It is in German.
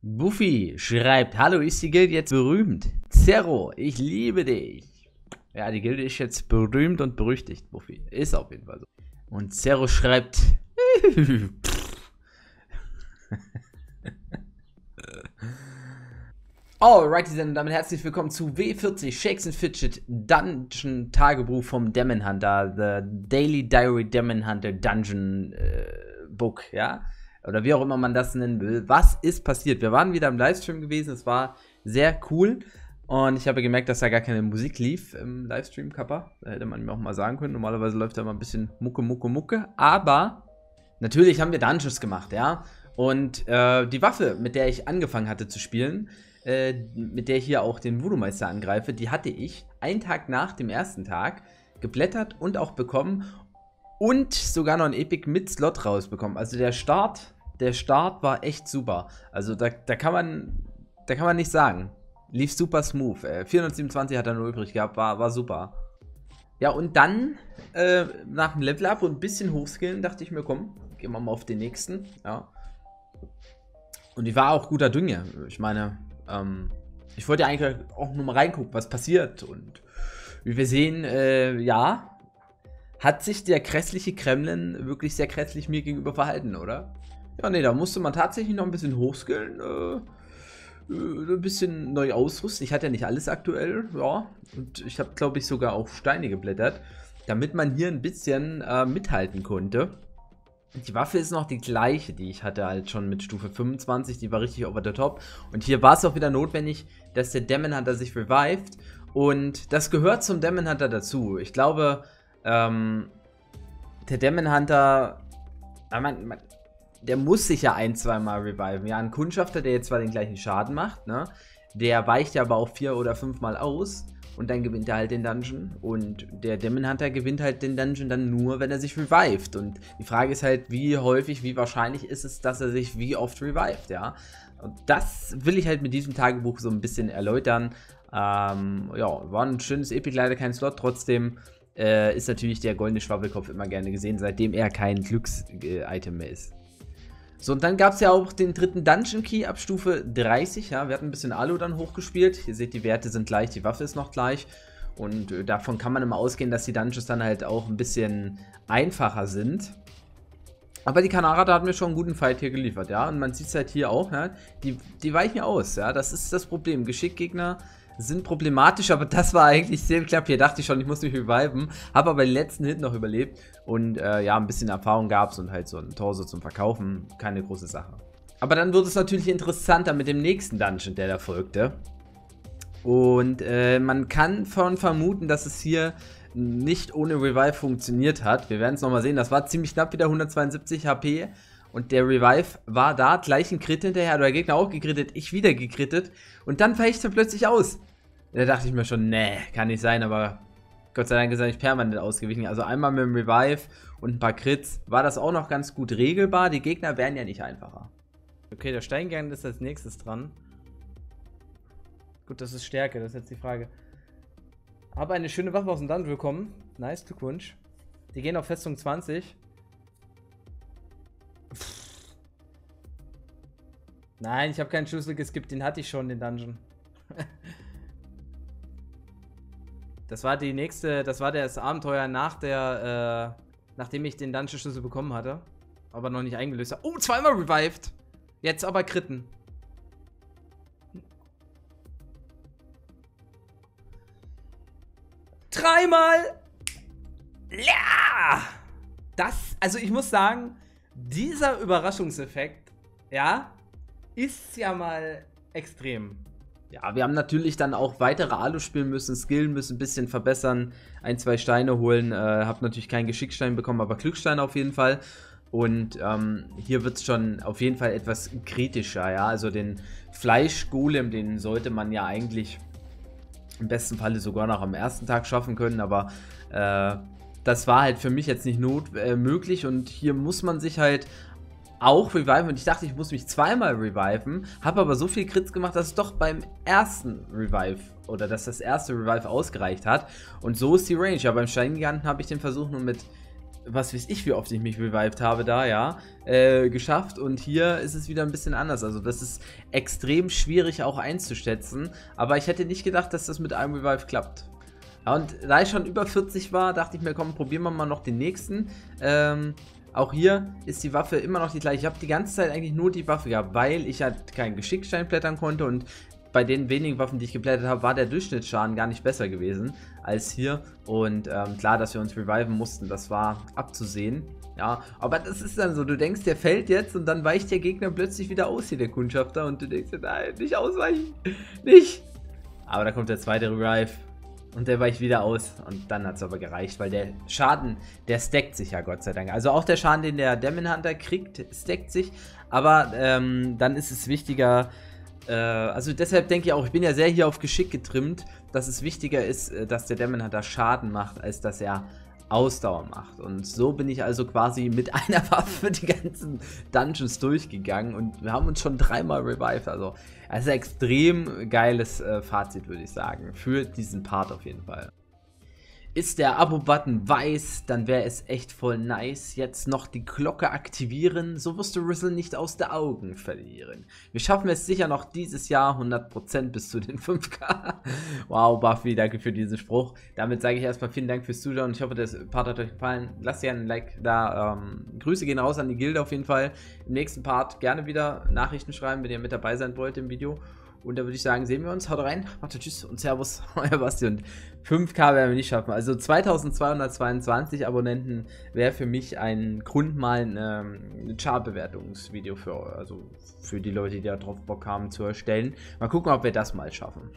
Buffy schreibt, hallo, ist die Gilde jetzt berühmt? Zero, ich liebe dich. Ja, die Gilde ist jetzt berühmt und berüchtigt, Buffy. Ist auf jeden Fall so. Und Zero schreibt, Alrighty dann, damit herzlich willkommen zu W40 Shakes and Fidget Dungeon Tagebuch vom Demon Hunter, The Daily Diary Demon Hunter Dungeon äh, Book, ja? Oder wie auch immer man das nennen will. Was ist passiert? Wir waren wieder im Livestream gewesen, es war sehr cool. Und ich habe gemerkt, dass da gar keine Musik lief im Livestream, Kappa. Da hätte man mir auch mal sagen können. Normalerweise läuft da immer ein bisschen Mucke, Mucke, Mucke. Aber natürlich haben wir Dungeons gemacht, ja. Und äh, die Waffe, mit der ich angefangen hatte zu spielen, äh, mit der ich hier auch den Voodoo-Meister angreife, die hatte ich einen Tag nach dem ersten Tag geblättert und auch bekommen und sogar noch ein Epic mit Slot rausbekommen. Also der Start, der Start war echt super. Also da, da kann man, da kann man nicht sagen. Lief super smooth. Äh, 427 hat er nur übrig gehabt, war, war super. Ja, und dann äh, nach dem Level Up und ein bisschen hochskillen, dachte ich mir, komm, gehen wir mal auf den nächsten. Ja. Und ich war auch guter Dünge. Ich meine, ähm, ich wollte eigentlich auch nur mal reingucken, was passiert. Und wie wir sehen, äh, ja, hat sich der grässliche Kremlin wirklich sehr grässlich mir gegenüber verhalten, oder? Ja, nee, da musste man tatsächlich noch ein bisschen hochskillen, äh, äh, ein bisschen neu ausrüsten. Ich hatte ja nicht alles aktuell, ja. Und ich habe, glaube ich, sogar auch Steine geblättert, damit man hier ein bisschen äh, mithalten konnte. Die Waffe ist noch die gleiche, die ich hatte halt schon mit Stufe 25, die war richtig over the top. Und hier war es auch wieder notwendig, dass der Demon Hunter sich revived. Und das gehört zum Demon Hunter dazu. Ich glaube, ähm, der Demon Hunter, man, man, der muss sich ja ein, zwei Mal reviven. Ja, ein Kundschafter, der jetzt zwar den gleichen Schaden macht, ne, der weicht ja aber auch vier oder fünf Mal aus und dann gewinnt er halt den Dungeon. Und der Demon Hunter gewinnt halt den Dungeon dann nur, wenn er sich revived. Und die Frage ist halt, wie häufig, wie wahrscheinlich ist es, dass er sich wie oft revived, ja. Und das will ich halt mit diesem Tagebuch so ein bisschen erläutern. Ähm, ja, war ein schönes Epic, leider kein Slot. Trotzdem äh, ist natürlich der goldene Schwabbelkopf immer gerne gesehen, seitdem er kein Glücks-Item mehr ist. So, und dann gab es ja auch den dritten Dungeon Key ab Stufe 30. Ja, wir hatten ein bisschen Alu dann hochgespielt. Ihr seht, die Werte sind gleich, die Waffe ist noch gleich. Und äh, davon kann man immer ausgehen, dass die Dungeons dann halt auch ein bisschen einfacher sind. Aber die Kanarata hat mir schon einen guten Fight hier geliefert, ja. Und man sieht es halt hier auch, ja. Die, die weichen aus, ja. Das ist das Problem. Geschickgegner sind problematisch, aber das war eigentlich sehr knapp. Hier dachte ich schon, ich muss mich reviven. Habe aber den letzten Hit noch überlebt. Und äh, ja, ein bisschen Erfahrung gab es und halt so ein Torso zum Verkaufen. Keine große Sache. Aber dann wurde es natürlich interessanter mit dem nächsten Dungeon, der da folgte. Und äh, man kann von vermuten, dass es hier nicht ohne Revive funktioniert hat. Wir werden es nochmal sehen. Das war ziemlich knapp wieder 172 HP. Und der Revive war da, gleich ein Crit hinterher, der Gegner auch gekrittet, ich wieder gekrittet. Und dann weicht er plötzlich aus. Da dachte ich mir schon, nee, kann nicht sein, aber Gott sei Dank ist er nicht permanent ausgewichen. Also einmal mit dem Revive und ein paar Crits war das auch noch ganz gut regelbar. Die Gegner wären ja nicht einfacher. Okay, der Steingang ist als nächstes dran. Gut, das ist Stärke, das ist jetzt die Frage. Habe eine schöne Waffe aus dem Dungeon bekommen. Nice, Glückwunsch. Die gehen auf Festung 20. Nein, ich habe keinen Schlüssel geskippt, den hatte ich schon, den Dungeon. das war die nächste, das war das Abenteuer nach der, äh, nachdem ich den Dungeon-Schlüssel bekommen hatte. Aber noch nicht eingelöst habe. Oh, zweimal revived. Jetzt aber kritten. Dreimal! Ja! Das, also ich muss sagen, dieser Überraschungseffekt, ja, ist ja mal extrem. Ja, wir haben natürlich dann auch weitere Alu spielen müssen, skillen müssen, ein bisschen verbessern, ein, zwei Steine holen. Äh, hab natürlich keinen Geschickstein bekommen, aber Glückstein auf jeden Fall. Und ähm, hier wird es schon auf jeden Fall etwas kritischer, ja. Also den Fleischgolem, den sollte man ja eigentlich im besten Falle sogar noch am ersten Tag schaffen können, aber äh, das war halt für mich jetzt nicht not äh, möglich und hier muss man sich halt auch reviven und ich dachte, ich muss mich zweimal reviven, habe aber so viel Crits gemacht, dass es doch beim ersten Revive oder dass das erste Revive ausgereicht hat und so ist die Range. Aber beim Steingiganten habe ich den Versuch nur mit was weiß ich, wie oft ich mich revived habe da, ja, äh, geschafft. Und hier ist es wieder ein bisschen anders. Also das ist extrem schwierig auch einzuschätzen. Aber ich hätte nicht gedacht, dass das mit einem Revive klappt. Ja, und da ich schon über 40 war, dachte ich mir, komm, probieren wir mal noch den nächsten. Ähm, auch hier ist die Waffe immer noch die gleiche. Ich habe die ganze Zeit eigentlich nur die Waffe gehabt, weil ich halt keinen Geschickstein blättern konnte und bei den wenigen Waffen, die ich geblättert habe, war der Durchschnittsschaden gar nicht besser gewesen als hier. Und ähm, klar, dass wir uns reviven mussten, das war abzusehen. Ja, aber das ist dann so, du denkst, der fällt jetzt und dann weicht der Gegner plötzlich wieder aus hier, der Kundschafter, und du denkst, nein, nicht ausweichen, nicht. Aber da kommt der zweite Revive und der weicht wieder aus. Und dann hat es aber gereicht, weil der Schaden, der stackt sich ja Gott sei Dank. Also auch der Schaden, den der Demon Hunter kriegt, stackt sich. Aber ähm, dann ist es wichtiger, äh, also deshalb denke ich auch, ich bin ja sehr hier auf Geschick getrimmt, dass es wichtiger ist, äh, dass der Demon Hunter Schaden macht, als dass er Ausdauer macht. Und so bin ich also quasi mit einer Waffe die ganzen Dungeons durchgegangen und wir haben uns schon dreimal revived. Also, es ist ein extrem geiles äh, Fazit, würde ich sagen. Für diesen Part auf jeden Fall. Ist der Abo-Button weiß, dann wäre es echt voll nice. Jetzt noch die Glocke aktivieren, so wirst du Rizzle nicht aus den Augen verlieren. Wir schaffen es sicher noch dieses Jahr 100% bis zu den 5k. wow, Buffy, danke für diesen Spruch. Damit sage ich erstmal vielen Dank fürs Zuschauen. Ich hoffe, das Part hat euch gefallen. Lasst gerne ein Like da. Ähm, Grüße gehen raus an die Gilde auf jeden Fall. Im nächsten Part gerne wieder Nachrichten schreiben, wenn ihr mit dabei sein wollt im Video. Und da würde ich sagen, sehen wir uns. Haut rein. Macht tschüss und Servus. Euer Basti. Und 5K werden wir nicht schaffen. Also 2222 Abonnenten wäre für mich ein Grund, mal ein ähm, Chart-Bewertungsvideo für, also für die Leute, die da drauf Bock haben, zu erstellen. Mal gucken, ob wir das mal schaffen.